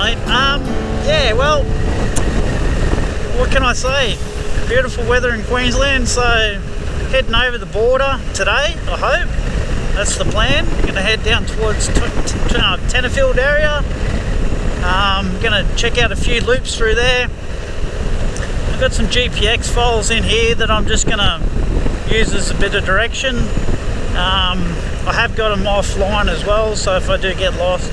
mate. Um, yeah, well, what can I say? Beautiful weather in Queensland, so heading over the border today, I hope. That's the plan. We're going to head down towards t- t- uh, area. Um, going to check out a few loops through there. I've got some GPX files in here that I'm just going to use as a bit of direction. Um, I have got them offline as well, so if I do get lost,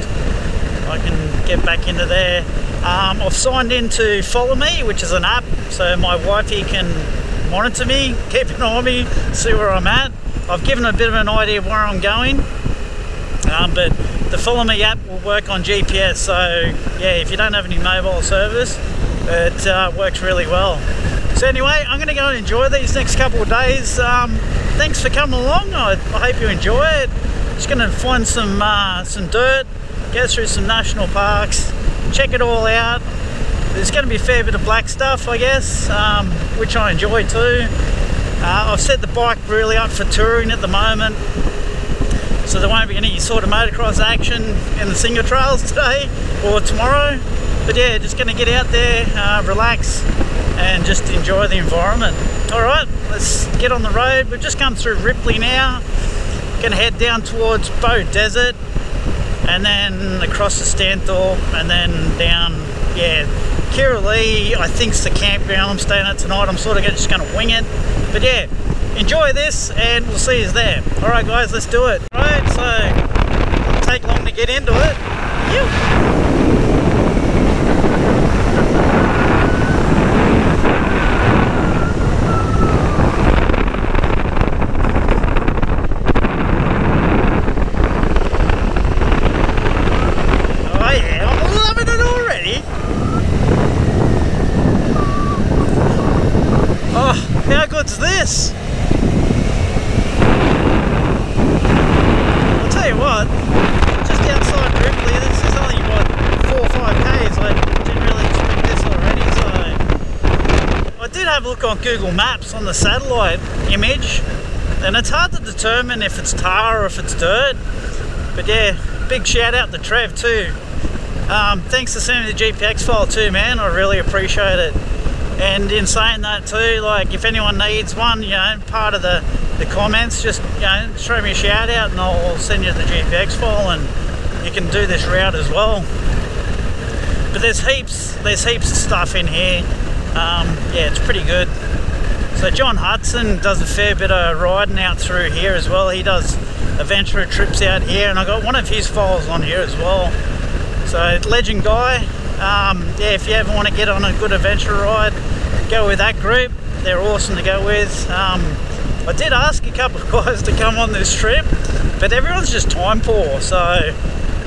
I can get back into there. Um, I've signed into FollowMee, which is an app, so my wifey can monitor me, keep an eye on me, see where I'm at. I've given a bit of an idea of where I'm going, um, but the FollowMee app will work on GPS. So yeah, if you don't have any mobile service, it uh, works really well. So anyway, I'm going to go and enjoy these next couple of days. Um, thanks for coming along. I, I, hope you enjoy it. Just going to find some uh, some dirt, go through some national parks, check it all out. There's going to be a fair bit of black stuff, I guess, um, which I enjoy too. Uh, I've set the bike really up for touring at the moment, so there won't be any sort of motocross action in the single trails today or tomorrow. But yeah, just going to get out there, uh, relax, and just enjoy the environment. All right, let's get on the road. We've just come through Ripley now. Going to head down towards Bow Desert, and then across the Stanthorpe, and then down, yeah, Kirralee, I think it's the campground I'm staying at tonight. I'm sort of just going to wing it. But yeah, enjoy this and we'll see you there. All right, guys, let's do it. All right, so take long to get into it yeah, I'm loving it already. Oh, how good's this? I'll tell you what, just outside Ripley, this is only what, four or five Ks. I didn't really expect this already, so. I did have a look on Google Maps on the satellite image, and it's hard to determine if it's tar or if it's dirt. But yeah, big shout out to Trev too. Um, thanks for sending the GPX file too, man. I really appreciate it. And in saying that too, like if anyone needs one, you know, part of the, the comments, just you know, throw me a shout out and I'll send you the GPX file and you can do this route as well. But there's heaps, there's heaps of stuff in here. Um, yeah, it's pretty good. So John Hudson does a fair bit of riding out through here as well. He does adventure trips out here, and I got one of his files on here as well. So legend guy. Um, yeah, if you ever want to get on a good adventure ride, go with that group. They're awesome to go with. Um, I did ask a couple of guys to come on this trip, but everyone's just time poor. So,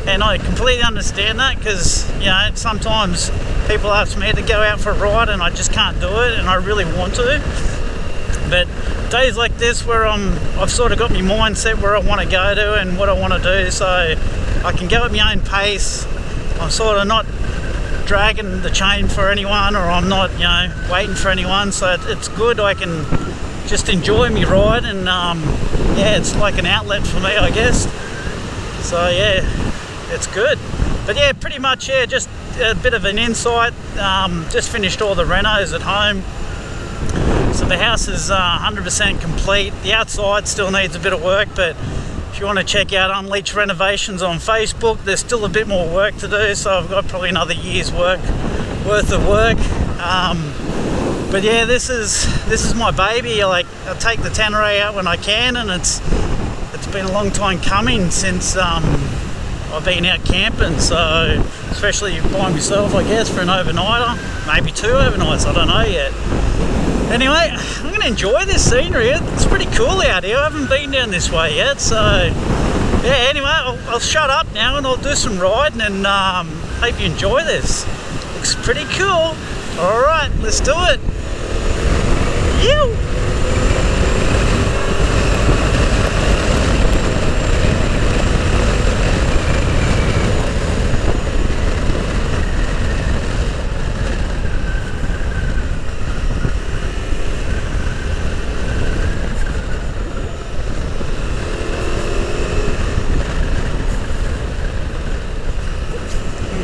and I completely understand that because you know sometimes people ask me to go out for a ride and I just can't do it, and I really want to. But days like this, where I'm, I've sort of got my mindset where I want to go to and what I want to do, so I can go at my own pace. I'm sort of not dragging the chain for anyone, or I'm not, you know, waiting for anyone. So it's good. I can just enjoy my ride, and um, yeah, it's like an outlet for me, I guess. So yeah, it's good. But yeah, pretty much yeah, just a bit of an insight. Um, just finished all the renos at home. So the house is uh, 100% complete. The outside still needs a bit of work, but if you want to check out Unleashed Renovations on Facebook, there's still a bit more work to do. So I've got probably another year's work worth of work. Um, but yeah, this is this is my baby. Like I take the Tenere out when I can, and it's it's been a long time coming since um, I've been out camping. So especially by myself, I guess, for an overnighter, maybe two overnights. I don't know yet. Anyway, I'm going to enjoy this scenery. It's pretty cool out here. I haven't been down this way yet, so yeah. Anyway, I'll, I'll shut up now and I'll do some riding and um, hope you enjoy this. Looks pretty cool. All right, let's do it. You.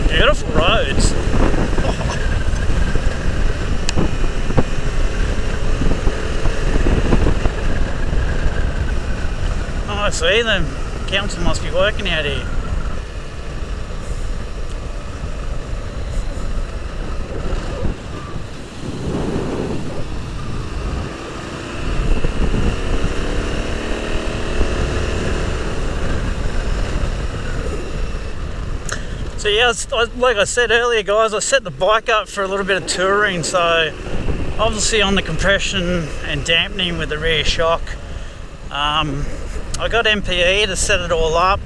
Beautiful road. see them. Council must be working out here. So yeah, like I said earlier guys, I set the bike up for a little bit of touring, so obviously on the compression and dampening with the rear shock. Um, I got MPE to set it all up.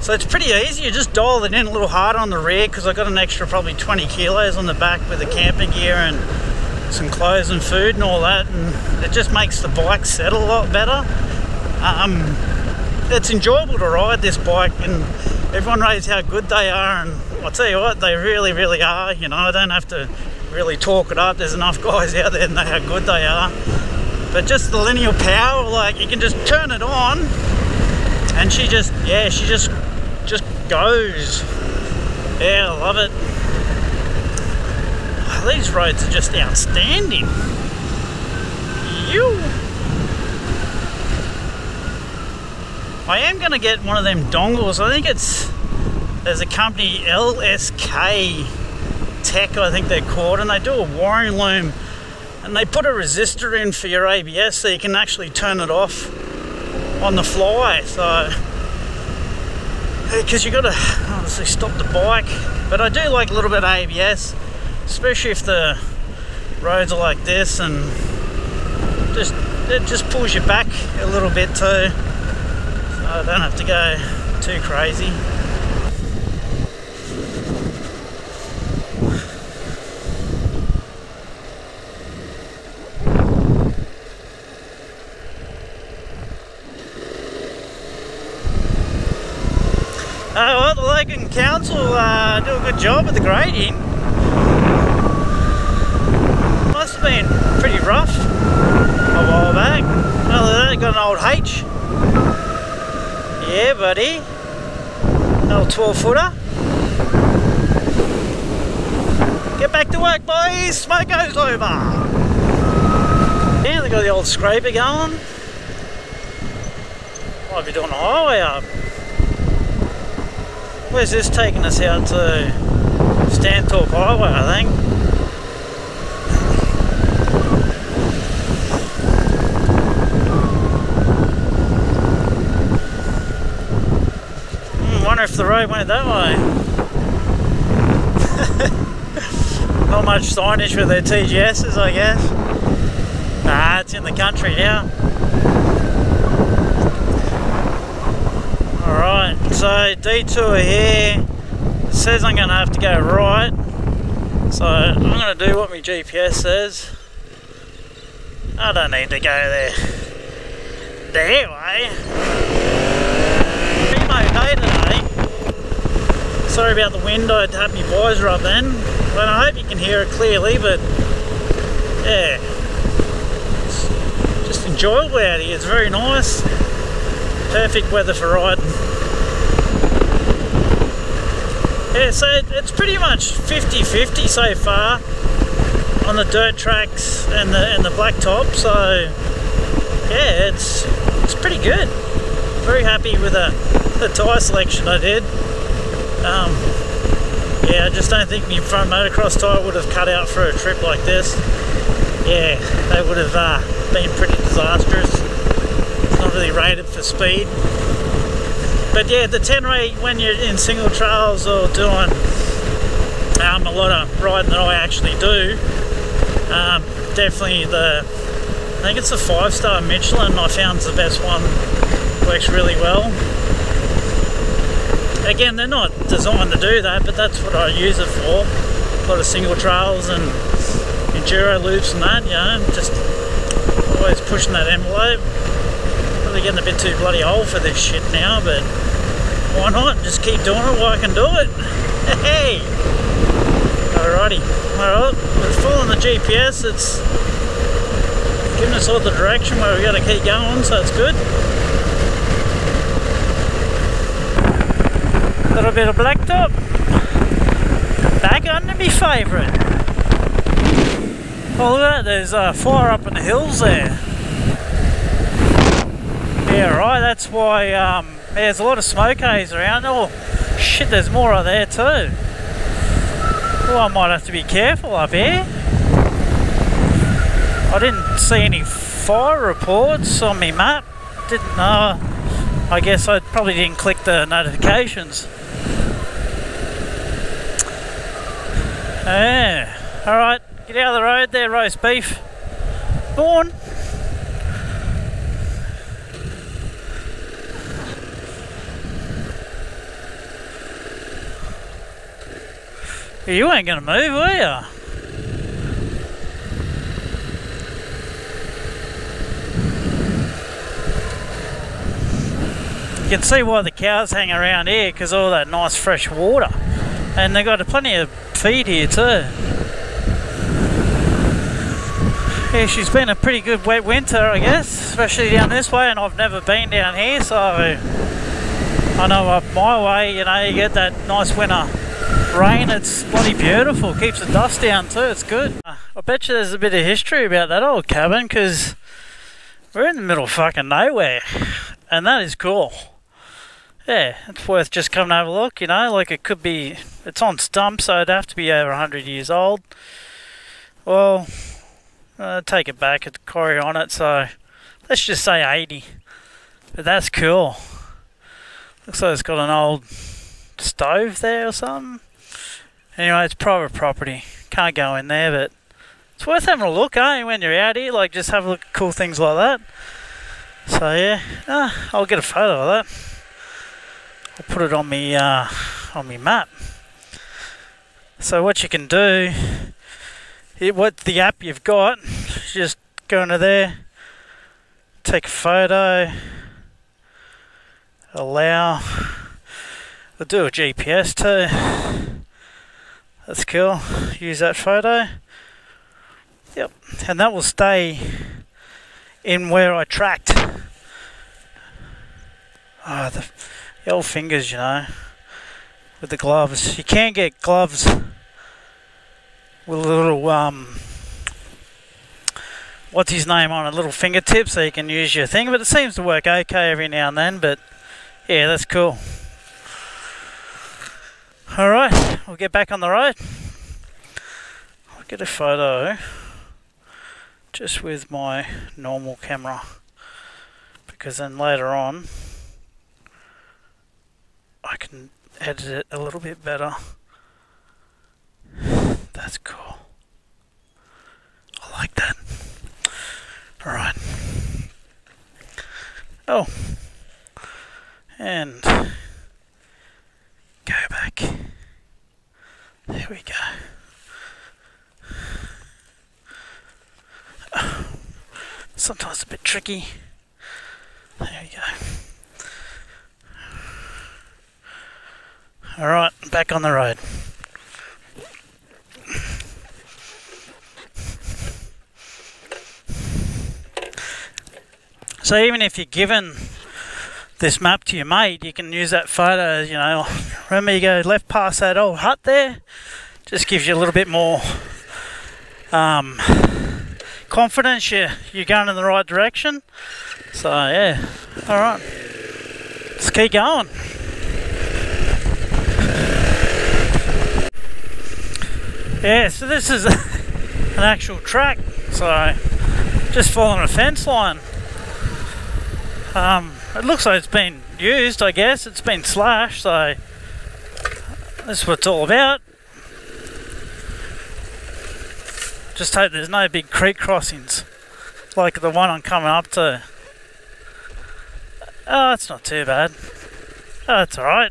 So it's pretty easy, you just dial it in a little harder on the rear because I got an extra probably 20 kilos on the back with the camping gear and some clothes and food and all that and it just makes the bike settle a lot better. Um, it's enjoyable to ride this bike and everyone rates how good they are and I'll tell you what, they really, really are. You know, I don't have to really talk it up. There's enough guys out there that know how good they are. But just the linear power, like you can just turn it on and she just, yeah, she just, just goes. Yeah, I love it. These roads are just outstanding. You. I am to get one of them dongles. I think it's there's a company LSK Tech, I think they're called, and they do a wiring loom, and they put a resistor in for your ABS, so you can actually turn it off on the fly. So because you got to obviously stop the bike, but I do like a little bit of ABS, especially if the roads are like this and just it just pulls you back a little bit too. So I don't have to go too crazy. Uh, well, the Logan Council uh, do a good job with the grading. Must have been pretty rough a while back. Well, they got an old H yeah, buddy. Little 12 footer. Get back to work, boys. Smoke goes over. Yeah, they got the old scraper going. Might be doing a highway up. Where's this taking us out to? Stanthorpe Highway, I think. wonder if the road went that way. Not much signage with their TGSs, I guess. Ah, it's in the country now. Alright, so detour here. It says I'm going to have to go right. So I'm going to do what my GPS says. I don't need to go there. There way. Okay today. Sorry about the wind, I had to have my visor up then. But I hope you can hear it clearly, but yeah. It's just enjoyable out here, it's very nice. Perfect weather for riding. Yeah, so it's pretty much 50-50 so far on the dirt tracks and the and the blacktop, so yeah, it's it's pretty good. Very happy with the, the tyre selection I did. Um, yeah, I just don't think my front motocross tyre would have cut out for a trip like this. Yeah, they would have uh, been pretty disastrous. It's not really rated for speed. But yeah, the Tenere when you're in single trails or doing um, a lot of riding that I actually do, um, definitely the, I think it's a five star Michelin I found the best one. Works really well. Again, they're not designed to do that, but that's what I use it for. A lot of single trails and enduro loops and that, you know, just always pushing that envelope. Probably getting a bit too bloody old for this shit now, but why not? Just keep doing it while I can do it. Hey! Alrighty. Alright, it's following the GPS, it's giving us all the direction where we gotta keep going, so it's good. little bit of blacktop. Back under my favourite. Oh look at that, there's a fire up in the hills there. Yeah, right. That's why um, there's a lot of smoke haze around. Oh, shit, there's more out there too. Oh, I might have to be careful up here. I didn't see any fire reports on my map. Didn't know. I guess I probably didn't click the notifications. Yeah. Alright, get out of the road there, roast beef. Born. You ain't gonna move, are you? You can see why the cows hang around here because all that nice fresh water. And they've got plenty of feed here too. Yeah, she's been a pretty good wet winter, I guess, especially down this way, and I've never been down here, so I know up my way, you know, you get that nice winter rain, it's bloody beautiful, keeps the dust down too, it's good. I bet you there's a bit of history about that old cabin, because we're in the middle of fucking nowhere, and that is cool yeah, it's worth just coming over a look, you know, like it could be, it's on stump, so it'd have to be over 100 years old. Well, take it back, it's quarry on it, so let's just say 80. But that's cool. Looks like it's got an old stove there or something. Anyway, it's private property. Can't go in there, but it's worth having a look, eh, when you're out here, like just have a look at cool things like that. So yeah, uh, I'll get a photo of that. I'll put it on me uh, on me map. So what you can do, it, what the app you've got, just go into there, take a photo, allow. We'll do a GPS too. That's cool. Use that photo. Yep, and that will stay in where I tracked. Oh, the the old fingers, you know, with the gloves. You can get gloves with a little, um, what's his name on a little fingertip so you can use your thing, but it seems to work okay every now and then, but yeah, that's cool. Alright, we'll get back on the road. I'll get a photo just with my normal camera because then later on I can edit it a little bit better. That's cool. I like that. Alright. Oh. And go back. There we go. Sometimes a bit tricky. There we go. Alright, back on the road. So even if you're given this map to your mate, you can use that photo, you know, remember you go left past that old hut there, just gives you a little bit more um, confidence you, you're going in the right direction. So yeah, alright, let's keep going. Yeah, so this is an actual track, so just following a fence line. Um, it looks like it's been used, I guess. It's been slashed, so this is what it's all about. Just hope there's no big creek crossings like the one I'm coming up to. Oh, it's not too bad. Oh, it's alright.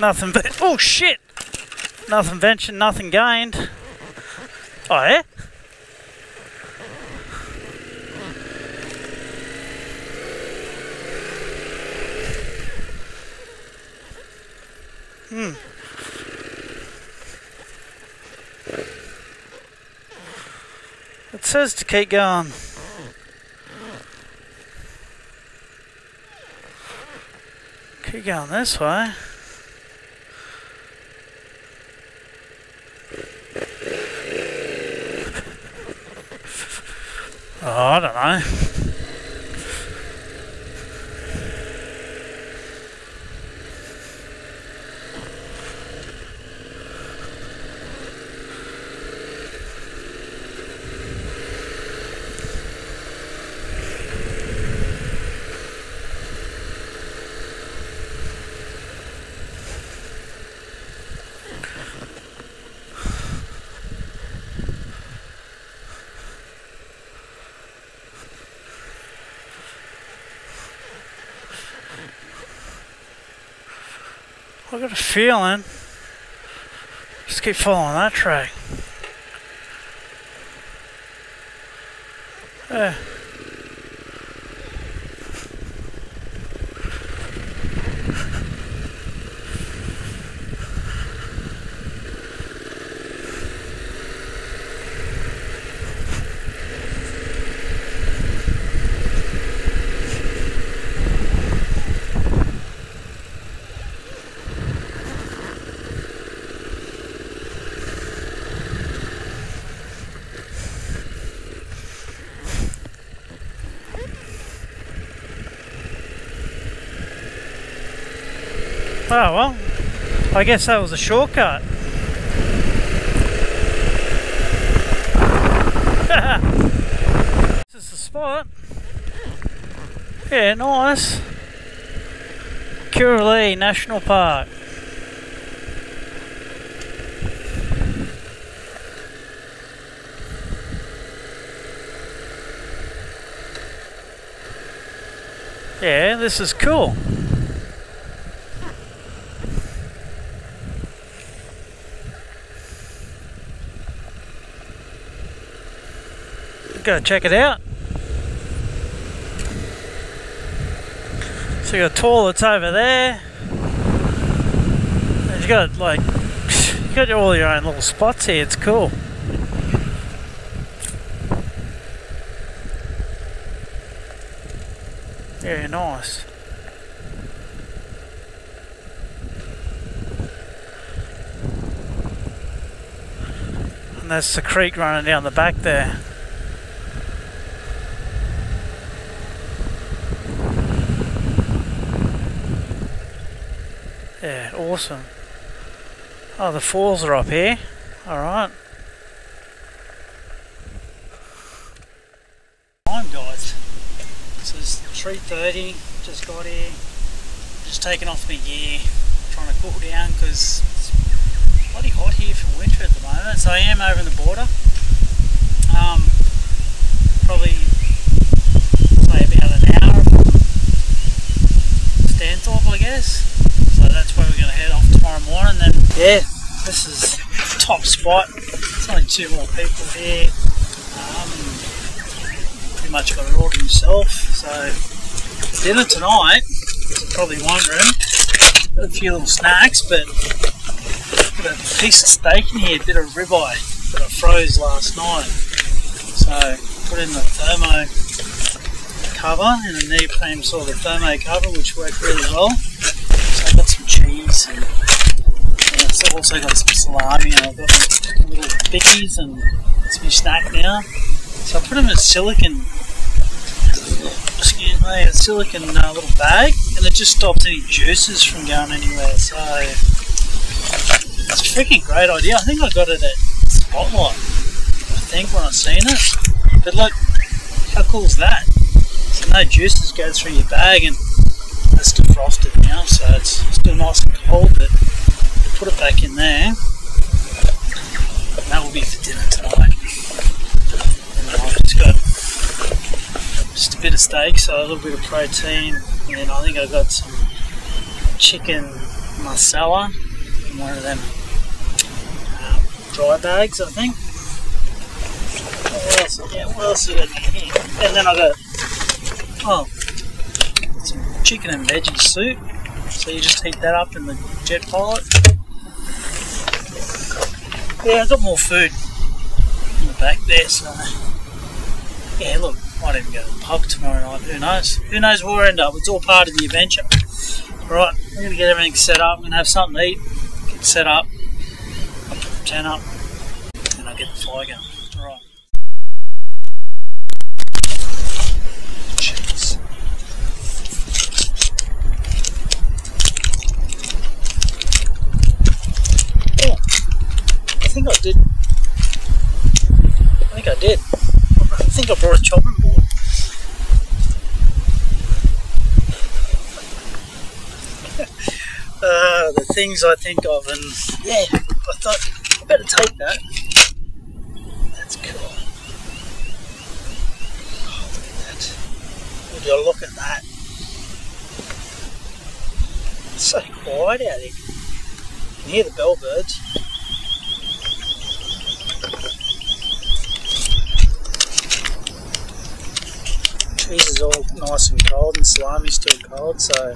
Nothing but oh shit! Nothing ventured, nothing gained. Oh yeah? Hmm. It says to keep going. Keep going this way. Oh, I don't know. I got a feeling. Just keep following that track. Yeah. Oh well, I guess that was a shortcut. this is the spot. Yeah, nice. Kirralee National Park. Yeah, this is cool. Go check it out. So you got toilets over there. And you got like you got all your own little spots here, it's cool. Yeah, nice. And that's the creek running down the back there. Yeah, awesome. Oh, the falls are up here. Alright. Time, guys. So it's 3.30, just got here. Just taking off my gear, trying to cool down because it's bloody hot here for winter at the moment. So I am over in the border. Um, probably say about an hour from Stanthorpe, I guess. That's where we're going to head off tomorrow morning. Then yeah, this is top spot. There's only two more people here. Um, pretty much got it all to himself. So dinner tonight. Probably wondering. Got a few little snacks, but got a piece of steak in here, a bit of ribeye that I froze last night. So put in the thermo cover in a neoprene sort of thermo cover, which worked really well. Cheese and, and I've also got some salami and I've got some little bickies and it's my snack now. So I put them in a silicon, excuse me, a silicon uh, little bag and it just stops any juices from going anywhere. So it's a freaking great idea. I think I got it at Spotlight, I think, when I seen it. But look, how cool is that? So no juices go through your bag and it's defrosted now, so it's still nice and cold, but put it back in there. And that will be for dinner tonight. And I've just got just a bit of steak, so a little bit of protein, and then I think I've got some chicken masala in one of them uh, dry bags, I think. What else? Yeah, what else have I got here? And then I got oh chicken and veggie soup. So you just heat that up in the jet pilot. Yeah, I've got more food in the back there, so yeah, look, might even go to the pub tomorrow night. Who knows? Who knows where we'll end up? It's all part of the adventure. Right, I'm gonna get everything set up. I'm gonna have something to eat, get set up, I'll put the tent up, and I'll get the fire going. Alright. Think I did. I think I did. I think I brought a chopping board. uh, the things I think of, and yeah, I thought I better take that. That's cool. Oh, look at that. Would you look at that? It's so quiet out here. You can hear the bellbirds. Trees is all nice and cold and slimy still cold, so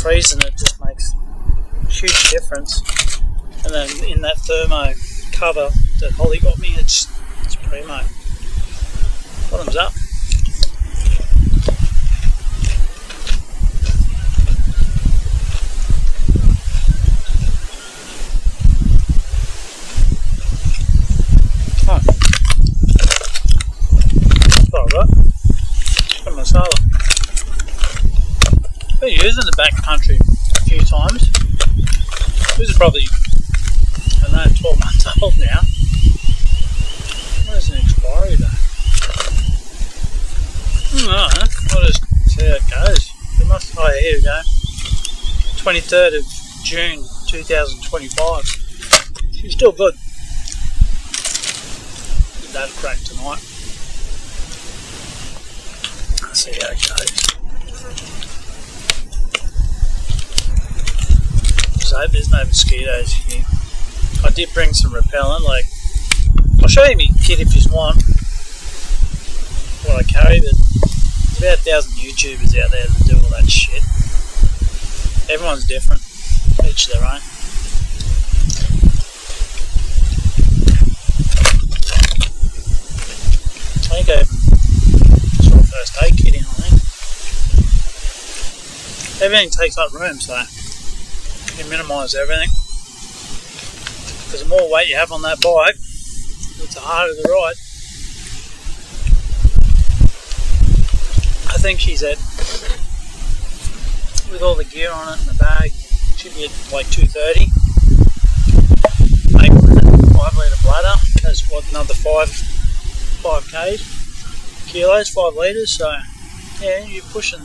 freezing it just makes a huge difference. And then in that thermo cover that Holly got me, it's it's primo. Bottoms up. Been back country a few times. This is probably, I know, 12 months old now. Where's an expiry date? Hmm, know. I'll just see how it goes. It must, oh, here we go. 23rd of June 2025. She's still good. Give that a crack tonight. Let's see how it goes. There's no mosquitoes here. I did bring some repellent, like I'll show you my kit if you want what I carry, but there's about a thousand YouTubers out there that do all that shit. Everyone's different, each their own. I think I of first aid kit in, I think. Everything takes up room, so you minimise everything. Because the more weight you have on that bike, the harder the ride. I think she's at, with all the gear on it and the bag, should be at like 230. Maybe 5 litre bladder, that's what, another 5, 5 k's, kilos, 5 litres, so yeah, you're pushing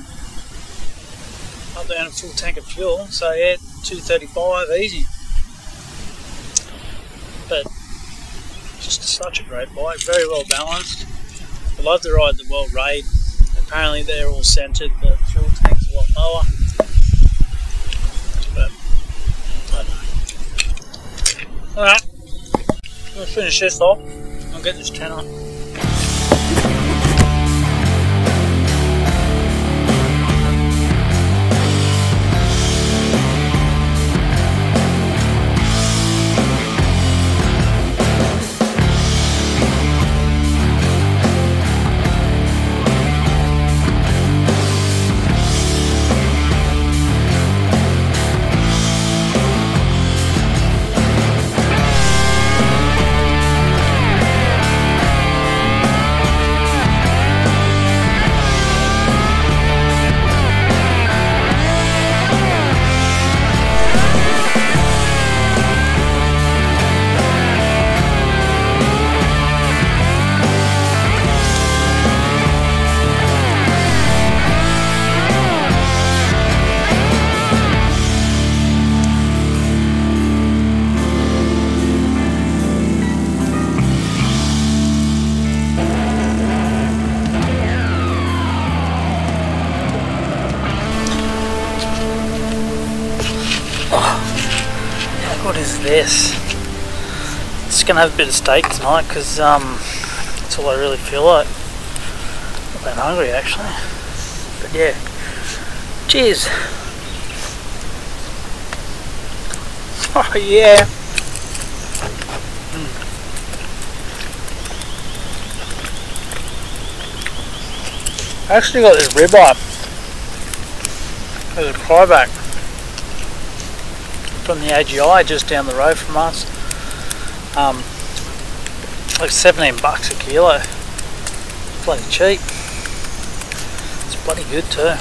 up down a full tank of fuel, so yeah, 235 easy. But just such a great bike, very well balanced. I love to ride the World Raid. Apparently they're all centered, the fuel tank's a lot lower. But I don't know. Alright, I'm gonna finish this off. I'll get this 10 on. Gonna have a bit of steak tonight because um, that's all I really feel like. Not that hungry actually, but yeah. Cheers. Oh yeah. Mm. I actually got this ribeye. There's a Cryovac from the AGI just down the road from us. Um, like 17 bucks a kilo. It's Bloody cheap. It's bloody good too.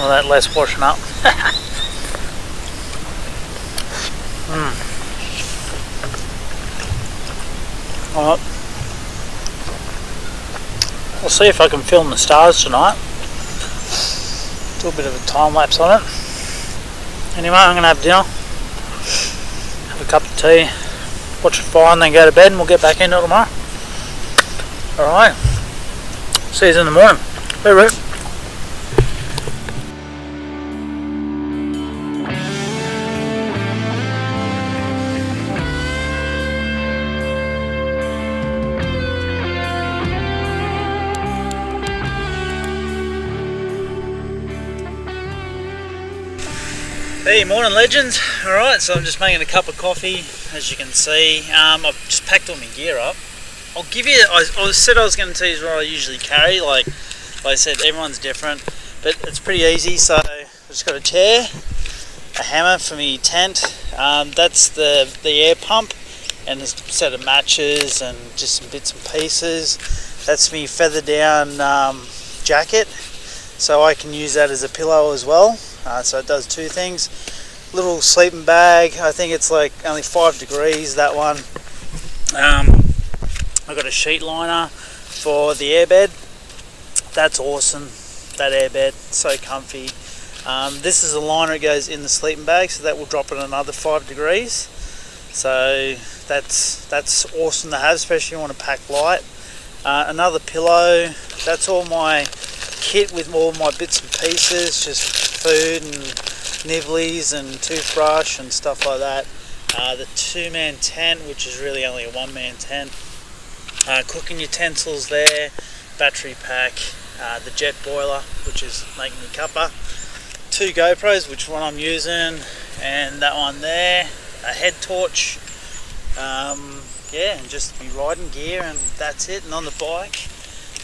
All that less washing up. Mm. Alright. I'll see if I can film the stars tonight. Do a bit of a time lapse on it. Anyway, I'm going to have dinner, cup of tea, watch it fire and then go to bed and we'll get back into it tomorrow. Alright. See you in the morning. Bye, Root. Morning legends. Alright, so I'm just making a cup of coffee, as you can see. Um, I've just packed all my gear up. I'll give you, I, I said I was going to tell you what I usually carry, like, like I said, everyone's different, but it's pretty easy. So I've just got a chair, a hammer for my tent, um, that's the, the air pump, and a set of matches and just some bits and pieces. That's me feather down um, jacket, so I can use that as a pillow as well. Uh, so it does two things. Little sleeping bag. I think it's like only five degrees. That one. Um, I got a sheet liner for the airbed. That's awesome. That airbed, so comfy. Um, this is a liner that goes in the sleeping bag, so that will drop it another five degrees. So that's that's awesome to have, especially if you want to pack light. Uh, another pillow. That's all my kit with all my bits and pieces, just food and nibblies and toothbrush and stuff like that. Uh, the two-man tent, which is really only a one-man tent. Uh, cooking utensils there, battery pack, uh, the jet boiler, which is making me cuppa. Two GoPros, which one I'm using, and that one there. A head torch. Um, yeah, and just be riding gear, and that's it. And on the bike,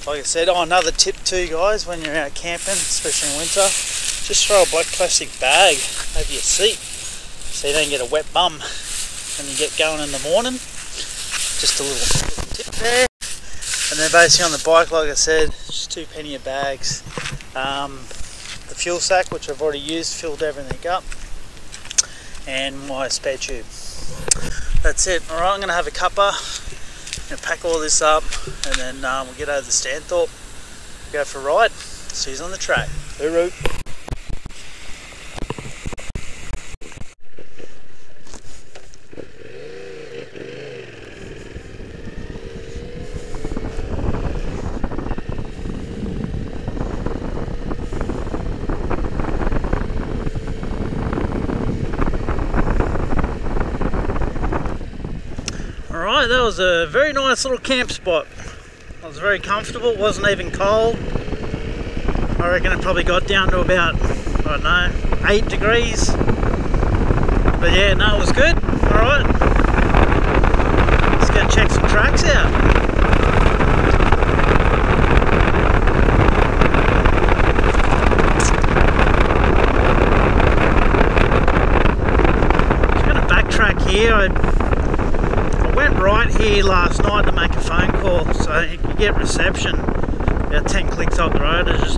like I said, oh, another tip too, guys, when you're out camping, especially in winter, just throw a black plastic bag over your seat so you don't get a wet bum when you get going in the morning. Just a little tip there. And then basically on the bike, like I said, just two pannier bags. Um, the fuel sack, which I've already used, filled everything up. And my spare tube. That's it. Alright, I'm going to have a cuppa. Going to pack all this up and then um, we'll get over to Stanthorpe, go for a ride. See you on the track. Hooroo. Alright, that was a very nice little camp spot. I was very comfortable, it wasn't even cold. I reckon it probably got down to about, I don't know, 8 degrees. But yeah, no, it was good. Alright. Let's go check some tracks out. here. I went right here last night to make a phone call so you could get reception about 10 clicks up the road. I just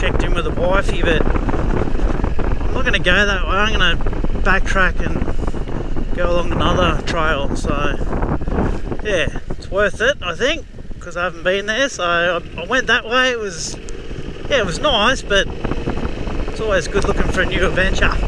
checked in with the wifey, but I'm not going to go that way. I'm going to backtrack and go along another trail. So, yeah, it's worth it, I think, because I haven't been there. So I, I went that way. It was, yeah, it was nice, but it's always good looking for a new adventure.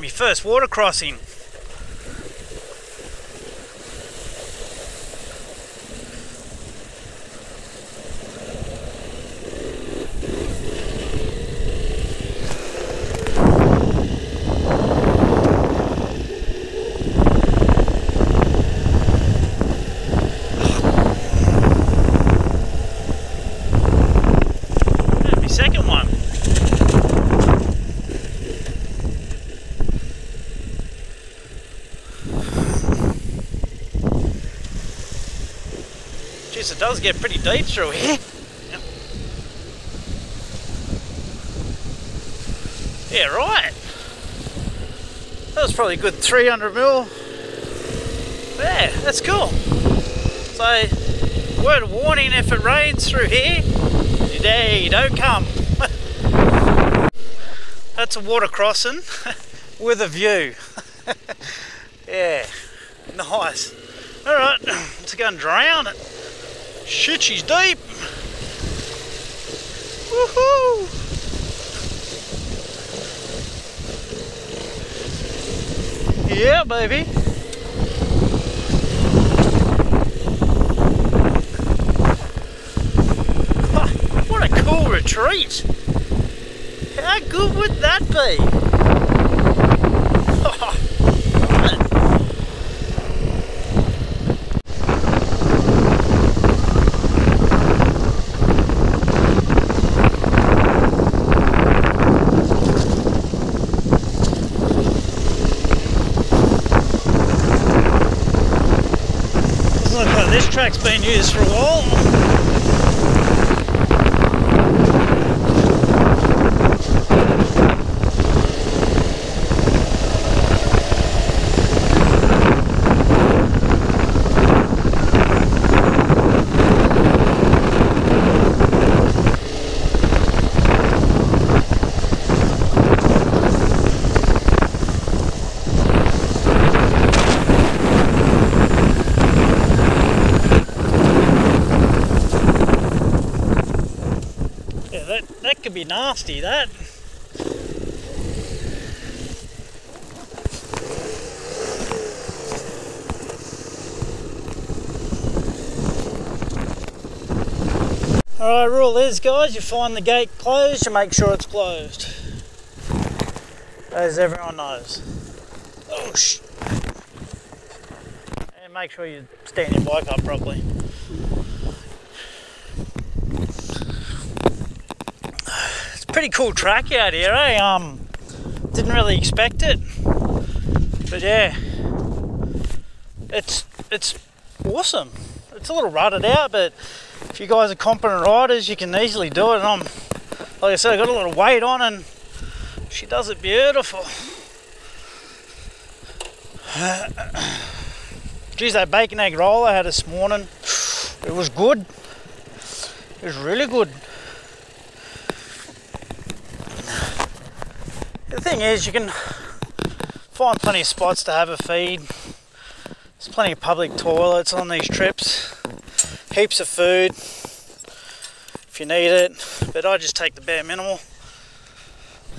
My first water crossing. Jeez, it does get pretty deep through here. Yeah, right. That was probably a good 300 mil. Yeah, that's cool. So, word warning if it rains through here, today don't come. that's a water crossing with a view. yeah, nice. Alright, let's go and drown it. Shit, she's deep. Woohoo! Yeah, baby. Ah, what a cool retreat. How good would that be? Track's been used for a while. Be nasty, that. Alright, rule is guys, you find the gate closed, you make sure it's closed. As everyone knows. Oh sh And make sure you stand your bike up properly. Pretty cool track out here, eh? Um, didn't really expect it, but yeah, it's it's awesome. It's a little rutted out, but if you guys are competent riders, you can easily do it. And I'm, like I said, I got a little weight on, and she does it beautiful. Geez, that bacon egg roll I had this morning, it was good. It was really good. Thing is, you can find plenty of spots to have a feed. There's plenty of public toilets on these trips. Heaps of food if you need it, but I just take the bare minimal.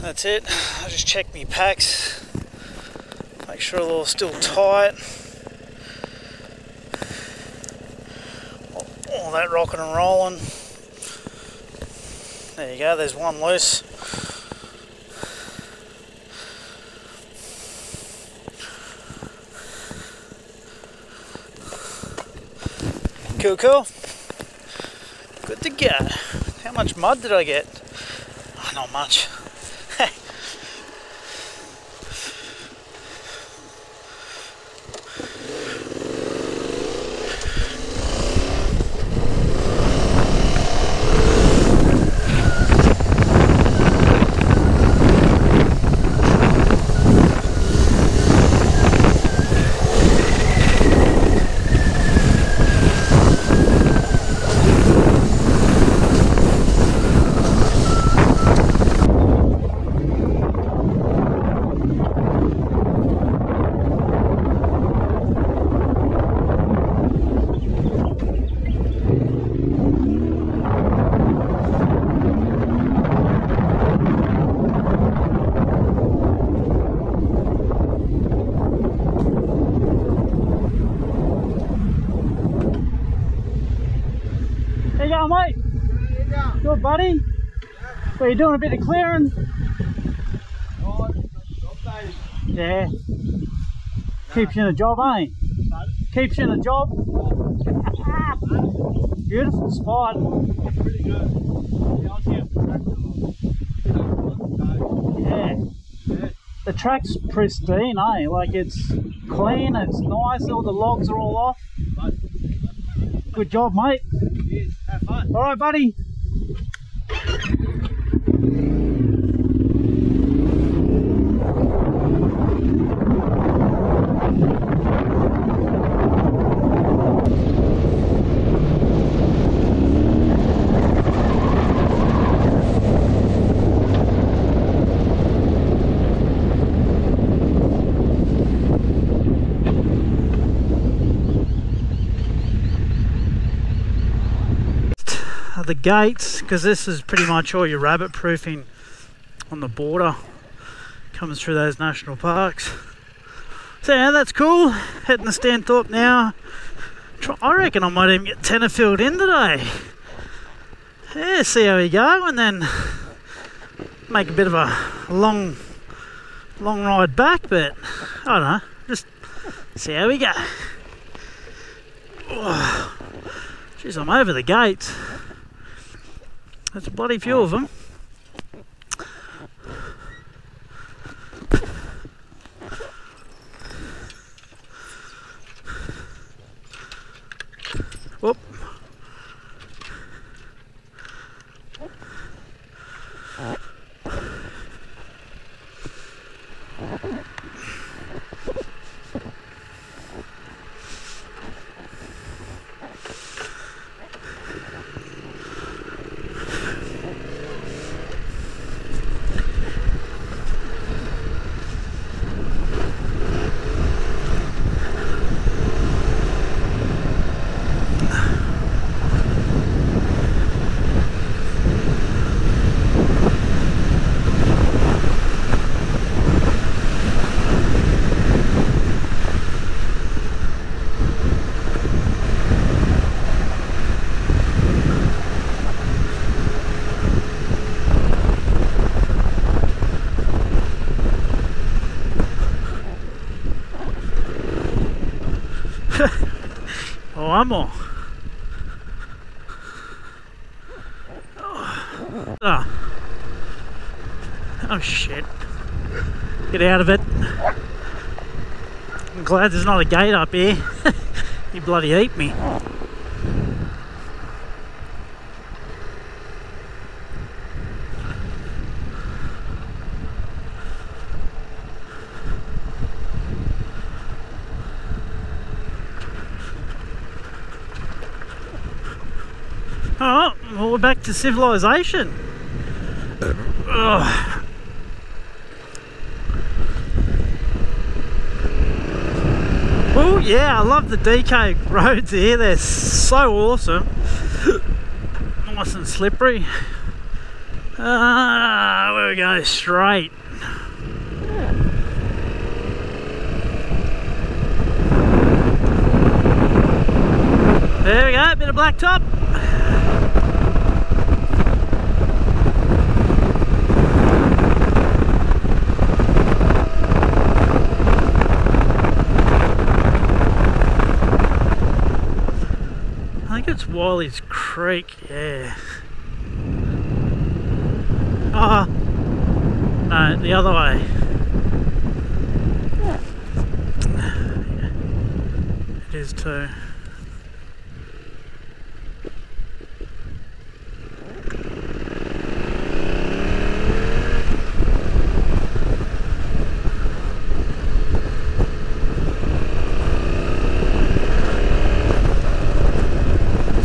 That's it. I just check my packs, make sure they're all still tight. All that rocking and rolling. There you go, there's one loose. Cool. Good to get. How much mud did I get? Oh, not much. buddy? You're doing a bit of clearing? Yeah. Keeps you in a job, eh? Keeps you in a job. Beautiful spot. Pretty good. Yeah. The track's pristine, eh? Like it's clean, it's nice, all the logs are all off. Good job, mate. Alright, buddy. are the gates because this is pretty much all your rabbit proofing on the border comes through those national parks. So yeah, that's cool. Heading to Stanthorpe now. I reckon I might even get Tenterfield in today. Yeah, see how we go and then make a bit of a long long ride back, but I don't know, just see how we go. Oh, jeez, I'm over the gates. There's a bloody few of them. Whoop. Vamos. Oh. oh shit. Get out of it. I'm glad there's not a gate up here. you bloody eat me. Oh, well, we're back civilization. Oh. Yeah, I love the DG roads here. They're so awesome. nice and slippery. Ah, uh, we go straight. There we go, bit of blacktop. it's Wally's Creek, yeah. Ah, oh, no, the other way. It is too.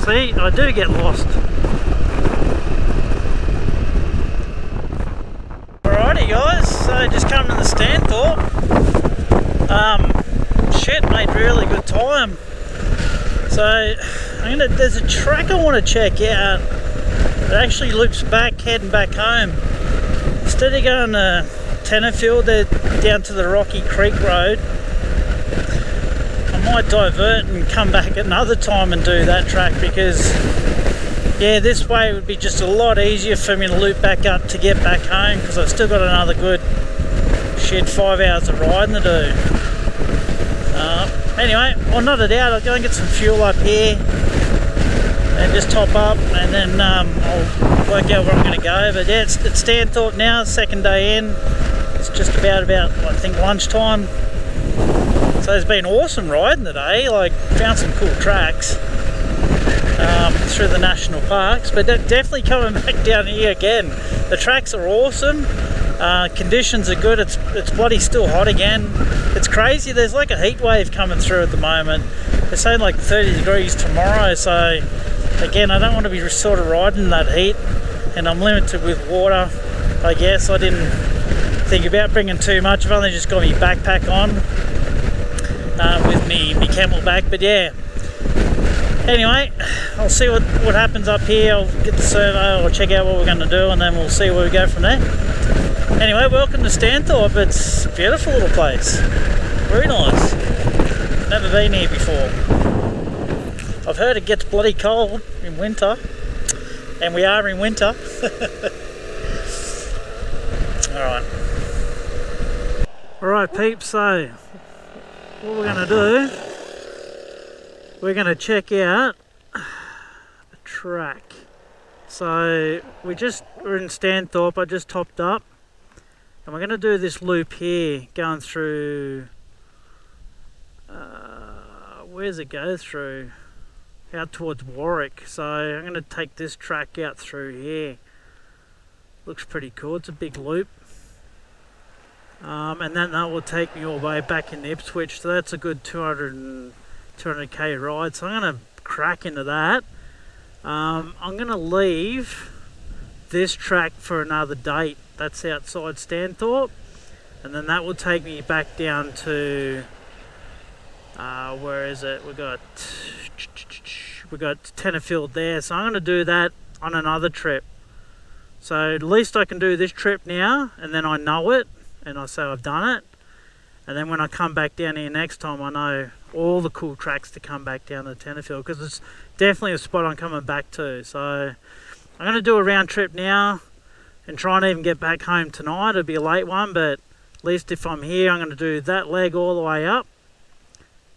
see, I do get lost. Alrighty guys, so just coming to the Stanthorpe. Um, shit, made really good time. So, I'm gonna, there's a track I want to check out. It actually loops back, heading back home. Instead of going to Tenterfield, they're down to the Rocky Creek Road might divert and come back another time and do that track because yeah this way would be just a lot easier for me to loop back up to get back home because I've still got another good shit five hours of riding to do. Uh, anyway I'll nut it I'll go and get some fuel up here and just top up and then um, I'll work out where I'm going to go. But yeah it's, it's Stanthorpe now second day in. It's just about about I think lunchtime so it's been awesome riding today, like found some cool tracks um, through the national parks, but definitely coming back down here again. The tracks are awesome, uh, conditions are good, it's, it's bloody still hot again. It's crazy, there's like a heat wave coming through at the moment. It's saying like 30 degrees tomorrow, so again, I don't want to be sort of riding that heat, and I'm limited with water, I guess. I didn't think about bringing too much, I've only just got my backpack on uh, with me, me CamelBak. But yeah, Anyway, I'll see what, what happens up here. I'll get the survey, I'll check out what we're going to do, and then we'll see where we go from there. Anyway, welcome to Stanthorpe. It's a beautiful little place. Very nice. Never been here before. I've heard it gets bloody cold in winter, and we are in winter. Alright. Alright peeps, so what we're going to do, we're going to check out a track. So we just, we're in Stanthorpe, I just topped up. And we're going to do this loop here, going through, uh, where's it go through? Out towards Warwick. So I'm going to take this track out through here. Looks pretty cool, it's a big loop. Um, and then that will take me all the way back in Ipswich. So that's a good 200 200k ride. So I'm going to crack into that. Um, I'm going to leave this track for another date. That's outside Stanthorpe. And then that will take me back down to uh, where is it? We got we got Tenterfield there. So I'm going to do that on another trip. So at least I can do this trip now, and then I know it and I say I've done it. And then when I come back down here next time, I know all the cool tracks to come back down to Tenterfield because it's definitely a spot I'm coming back to. So I'm going to do a round trip now and try and even get back home tonight. It'll be a late one, but at least if I'm here, I'm going to do that leg all the way up,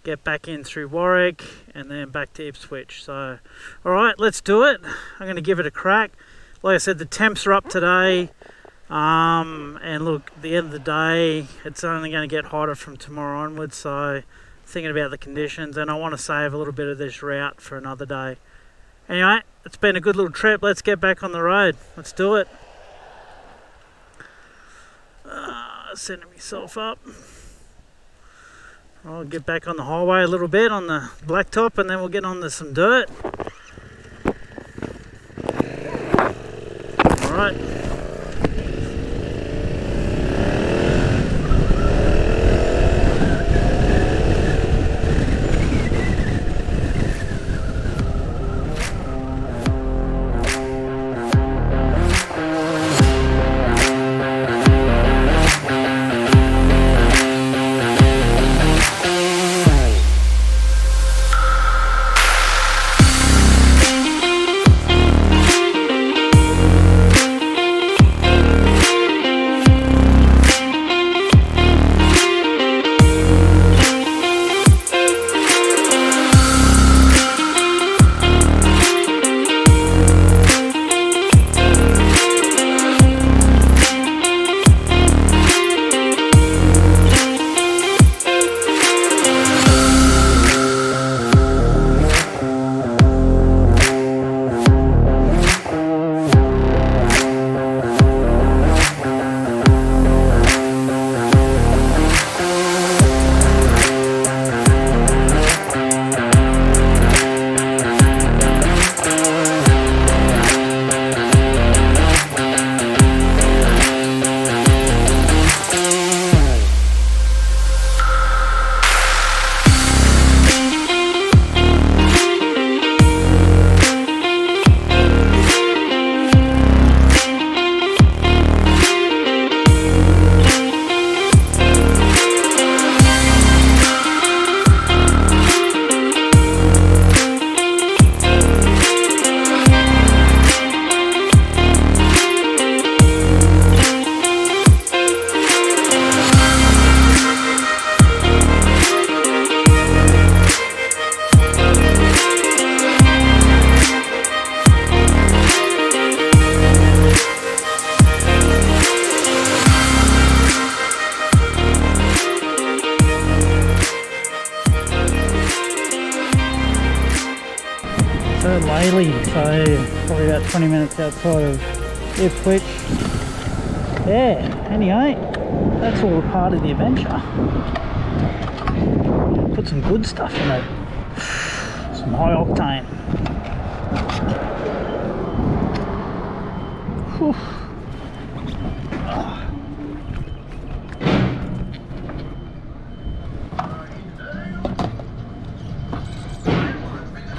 get back in through Warwick, and then back to Ipswich. So, all right, let's do it. I'm going to give it a crack. Like I said, the temps are up today. Um, and look, at the end of the day, it's only going to get hotter from tomorrow onwards. So, thinking about the conditions, and I want to save a little bit of this route for another day. Anyway, it's been a good little trip. Let's get back on the road. Let's do it. Uh, setting myself up. I'll get back on the highway a little bit on the blacktop, and then we'll get on to some dirt. All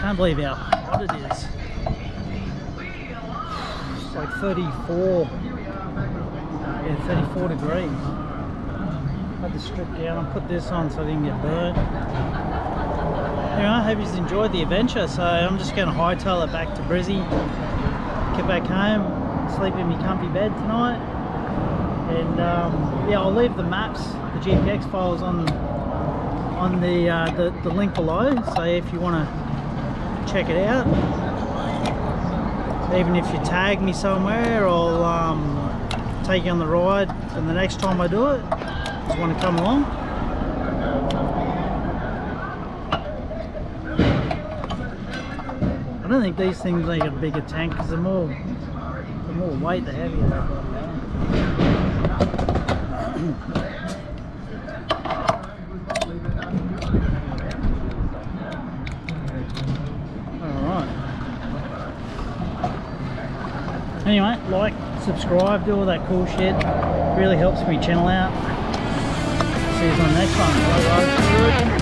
can't believe how hot it is. It's like 34, yeah, 34 degrees. Had to strip down and put this on so I didn't get burnt. Anyway, I hope you've enjoyed the adventure. So I'm just going to hightail it back to Brizzy, get back home, sleep in my comfy bed tonight. And um, yeah, I'll leave the maps, the GPX files on on the, uh, the the link below. So if you want to check it out, even if you tag me somewhere, I'll um, take you on the ride. And the next time I do it, just want to come along. I don't think these things need a bigger tank because the more the more weight, the heavier they are. Alright. Anyway, like, subscribe, do all that cool shit. Really helps me channel out. See you on the next one. Bye guys.